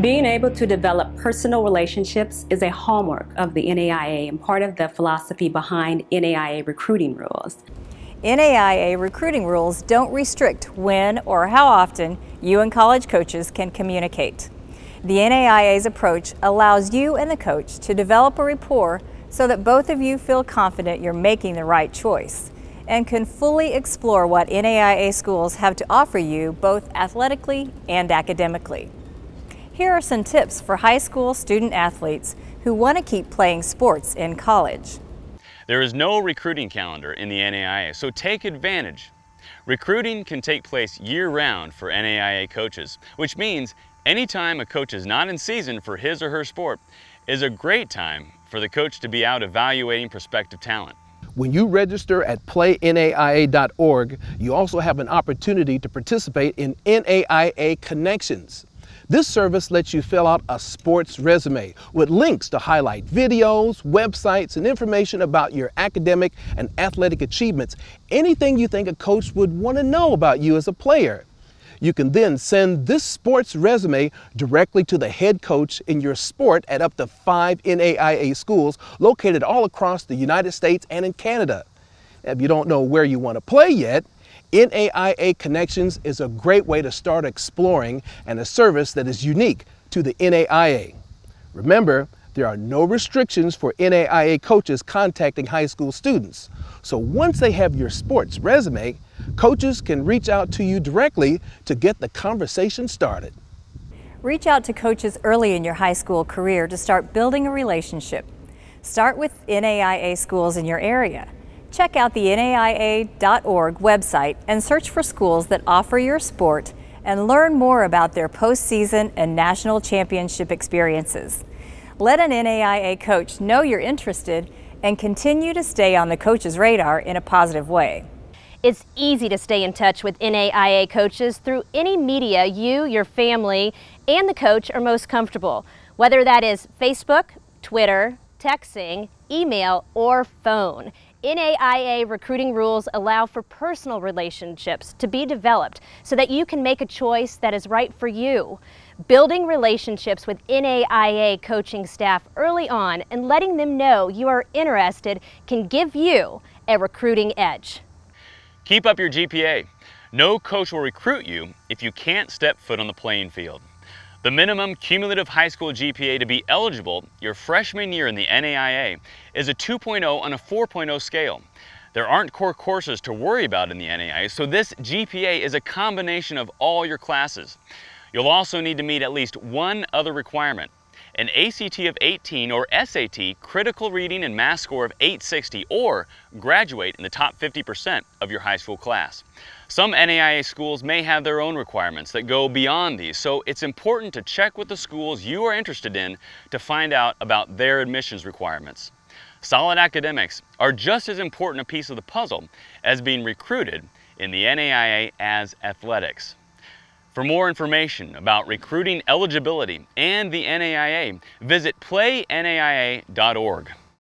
Being able to develop personal relationships is a hallmark of the NAIA and part of the philosophy behind NAIA recruiting rules. NAIA recruiting rules don't restrict when or how often you and college coaches can communicate. The NAIA's approach allows you and the coach to develop a rapport so that both of you feel confident you're making the right choice and can fully explore what NAIA schools have to offer you both athletically and academically. Here are some tips for high school student athletes who want to keep playing sports in college. There is no recruiting calendar in the NAIA, so take advantage. Recruiting can take place year-round for NAIA coaches, which means anytime a coach is not in season for his or her sport is a great time for the coach to be out evaluating prospective talent. When you register at playnaia.org, you also have an opportunity to participate in NAIA Connections. This service lets you fill out a sports resume with links to highlight videos, websites, and information about your academic and athletic achievements, anything you think a coach would want to know about you as a player. You can then send this sports resume directly to the head coach in your sport at up to five NAIA schools located all across the United States and in Canada. If you don't know where you want to play yet, NAIA Connections is a great way to start exploring and a service that is unique to the NAIA. Remember, there are no restrictions for NAIA coaches contacting high school students. So once they have your sports resume, coaches can reach out to you directly to get the conversation started. Reach out to coaches early in your high school career to start building a relationship. Start with NAIA schools in your area. Check out the NAIA.org website and search for schools that offer your sport and learn more about their postseason and national championship experiences. Let an NAIA coach know you're interested and continue to stay on the coach's radar in a positive way. It's easy to stay in touch with NAIA coaches through any media you, your family, and the coach are most comfortable, whether that is Facebook, Twitter, texting, email, or phone. NAIA recruiting rules allow for personal relationships to be developed so that you can make a choice that is right for you. Building relationships with NAIA coaching staff early on and letting them know you are interested can give you a recruiting edge. Keep up your GPA. No coach will recruit you if you can't step foot on the playing field. The minimum cumulative high school GPA to be eligible your freshman year in the NAIA is a 2.0 on a 4.0 scale. There aren't core courses to worry about in the NAIA, so this GPA is a combination of all your classes. You'll also need to meet at least one other requirement, an ACT of 18 or SAT critical reading and math score of 860 or graduate in the top 50% of your high school class. Some NAIA schools may have their own requirements that go beyond these, so it's important to check with the schools you are interested in to find out about their admissions requirements. Solid academics are just as important a piece of the puzzle as being recruited in the NAIA as athletics. For more information about recruiting eligibility and the NAIA, visit playnaia.org.